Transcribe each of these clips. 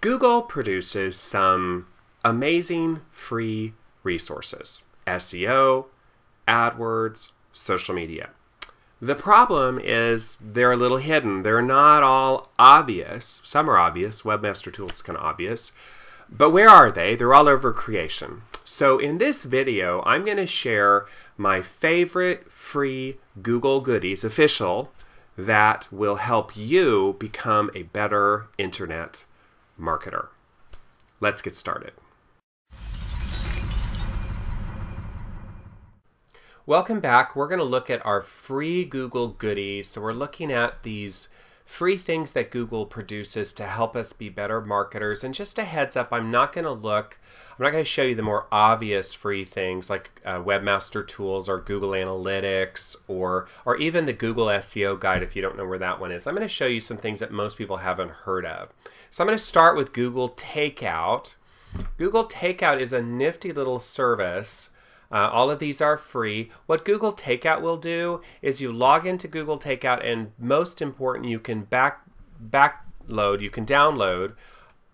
Google produces some amazing free resources SEO, AdWords, social media. The problem is they're a little hidden. They're not all obvious. Some are obvious. Webmaster Tools is kind of obvious. But where are they? They're all over creation. So in this video, I'm going to share my favorite free Google goodies, official, that will help you become a better internet marketer. Let's get started. Welcome back. We're going to look at our free Google goodies. So we're looking at these free things that Google produces to help us be better marketers. And just a heads up, I'm not going to look, I'm not going to show you the more obvious free things like uh, Webmaster Tools or Google Analytics or, or even the Google SEO Guide if you don't know where that one is. I'm going to show you some things that most people haven't heard of. So I'm going to start with Google Takeout. Google Takeout is a nifty little service uh, all of these are free. What Google Takeout will do is you log into Google Takeout, and most important, you can back backload, you can download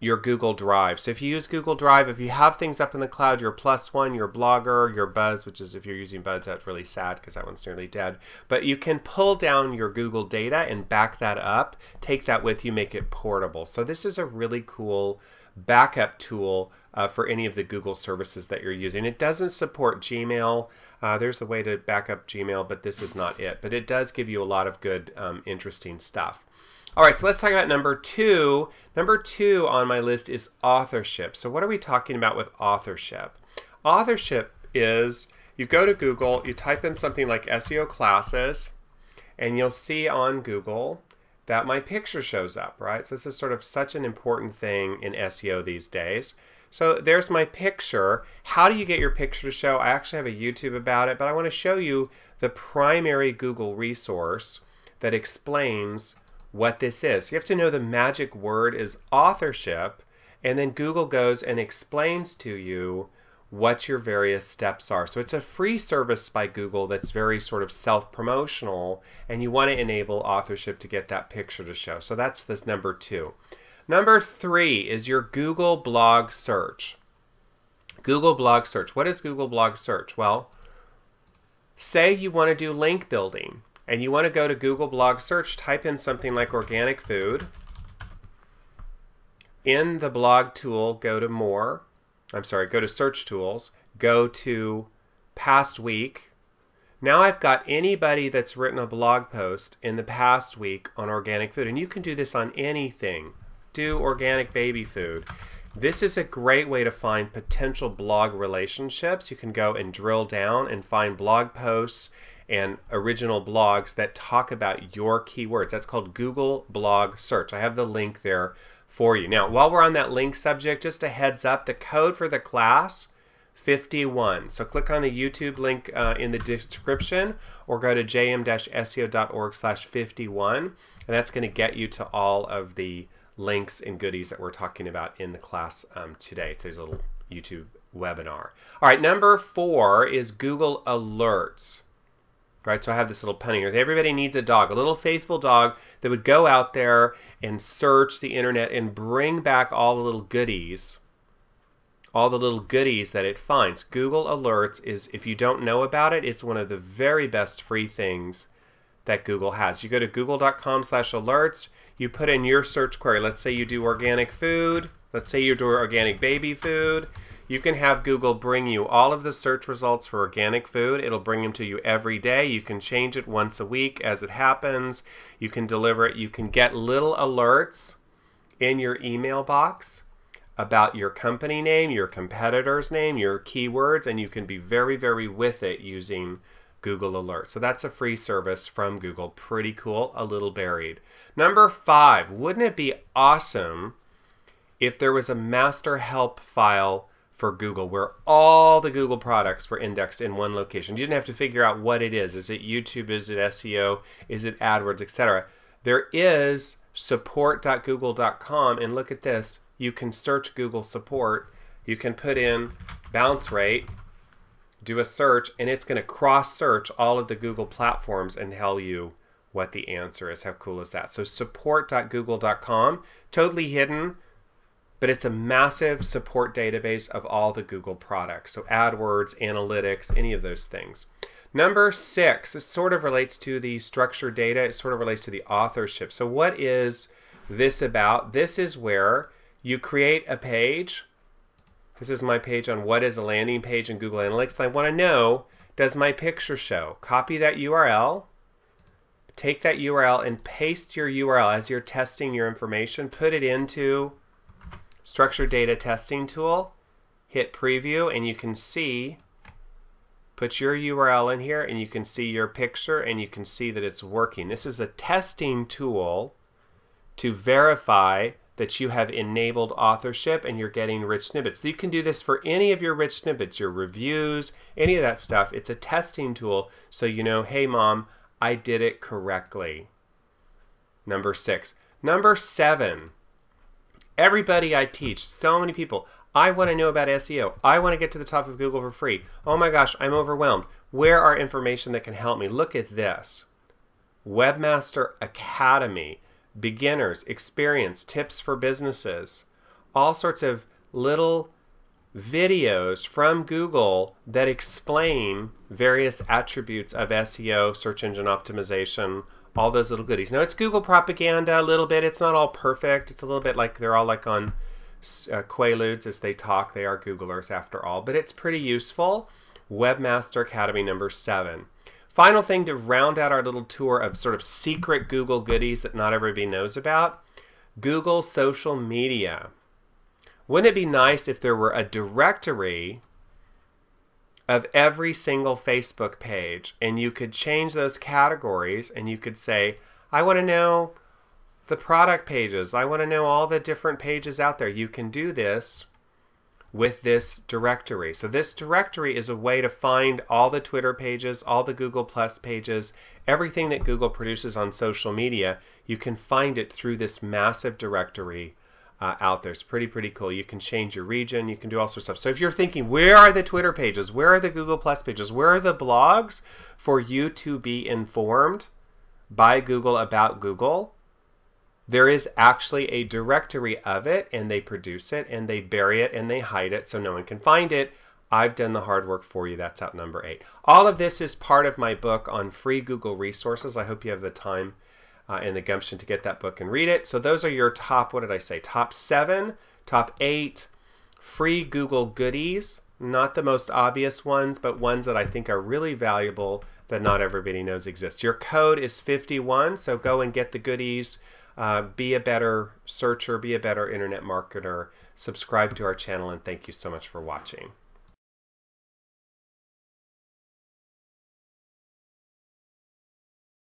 your Google Drive. So if you use Google Drive, if you have things up in the cloud, your Plus One, your Blogger, your Buzz, which is if you're using Buzz, that's really sad because that one's nearly dead. But you can pull down your Google data and back that up, take that with you, make it portable. So this is a really cool backup tool uh, for any of the Google services that you're using. It doesn't support Gmail. Uh, there's a way to back up Gmail, but this is not it. But it does give you a lot of good, um, interesting stuff. All right, so let's talk about number two. Number two on my list is authorship. So, what are we talking about with authorship? Authorship is you go to Google, you type in something like SEO classes, and you'll see on Google that my picture shows up, right? So, this is sort of such an important thing in SEO these days. So there's my picture. How do you get your picture to show? I actually have a YouTube about it, but I want to show you the primary Google resource that explains what this is. You have to know the magic word is authorship, and then Google goes and explains to you what your various steps are. So it's a free service by Google that's very sort of self-promotional, and you want to enable authorship to get that picture to show. So that's this number two. Number three is your Google blog search. Google blog search. What is Google blog search? Well, say you want to do link building and you want to go to Google blog search, type in something like organic food. In the blog tool, go to more. I'm sorry, go to search tools, go to past week. Now I've got anybody that's written a blog post in the past week on organic food, and you can do this on anything do organic baby food. This is a great way to find potential blog relationships. You can go and drill down and find blog posts and original blogs that talk about your keywords. That's called Google Blog Search. I have the link there for you. Now, while we're on that link subject, just a heads up, the code for the class 51. So click on the YouTube link uh, in the description or go to jm-seo.org slash 51 and that's going to get you to all of the links and goodies that we're talking about in the class um, today. It's a little YouTube webinar. All right, number four is Google Alerts. Right, so I have this little pun here. Everybody needs a dog, a little faithful dog that would go out there and search the internet and bring back all the little goodies, all the little goodies that it finds. Google Alerts is, if you don't know about it, it's one of the very best free things that Google has. You go to google.com slash alerts, you put in your search query. Let's say you do organic food. Let's say you do organic baby food. You can have Google bring you all of the search results for organic food. It'll bring them to you every day. You can change it once a week as it happens. You can deliver it. You can get little alerts in your email box about your company name, your competitor's name, your keywords, and you can be very, very with it using Google Alert. So that's a free service from Google. Pretty cool, a little buried. Number five, wouldn't it be awesome if there was a master help file for Google where all the Google products were indexed in one location? You didn't have to figure out what it is. Is it YouTube? Is it SEO? Is it AdWords, etc.? There is support.google.com, and look at this. You can search Google support. You can put in bounce rate do a search, and it's going to cross search all of the Google platforms and tell you what the answer is. How cool is that? So support.google.com, totally hidden. But it's a massive support database of all the Google products. So AdWords, analytics, any of those things. Number six, this sort of relates to the structured data. It sort of relates to the authorship. So what is this about? This is where you create a page. This is my page on what is a landing page in Google Analytics. I want to know, does my picture show? Copy that URL, take that URL and paste your URL as you're testing your information. Put it into structured data testing tool, hit preview, and you can see put your URL in here and you can see your picture and you can see that it's working. This is a testing tool to verify that you have enabled authorship and you're getting rich snippets. You can do this for any of your rich snippets, your reviews, any of that stuff. It's a testing tool so you know, hey mom, I did it correctly. Number six. Number seven. Everybody I teach, so many people, I want to know about SEO. I want to get to the top of Google for free. Oh my gosh, I'm overwhelmed. Where are information that can help me? Look at this. Webmaster Academy, beginners, experience, tips for businesses, all sorts of little videos from Google that explain various attributes of SEO, search engine optimization, all those little goodies. Now it's Google propaganda a little bit. It's not all perfect. It's a little bit like they're all like on uh, Quaaludes as they talk. They are Googlers after all, but it's pretty useful. Webmaster Academy number seven. Final thing to round out our little tour of sort of secret Google goodies that not everybody knows about Google social media. Wouldn't it be nice if there were a directory of every single Facebook page and you could change those categories and you could say, I want to know the product pages. I want to know all the different pages out there. You can do this with this directory. So this directory is a way to find all the Twitter pages, all the Google Plus pages, everything that Google produces on social media. You can find it through this massive directory uh, out there. It's pretty, pretty cool. You can change your region. You can do all sorts of stuff. So if you're thinking, where are the Twitter pages? Where are the Google Plus pages? Where are the blogs for you to be informed by Google about Google? there is actually a directory of it and they produce it and they bury it and they hide it so no one can find it. I've done the hard work for you. That's out number eight. All of this is part of my book on free Google resources. I hope you have the time uh, and the gumption to get that book and read it. So those are your top, what did I say? Top seven, top eight free Google goodies. Not the most obvious ones, but ones that I think are really valuable that not everybody knows exist. Your code is 51, so go and get the goodies. Uh, be a better searcher, be a better internet marketer. Subscribe to our channel, and thank you so much for watching.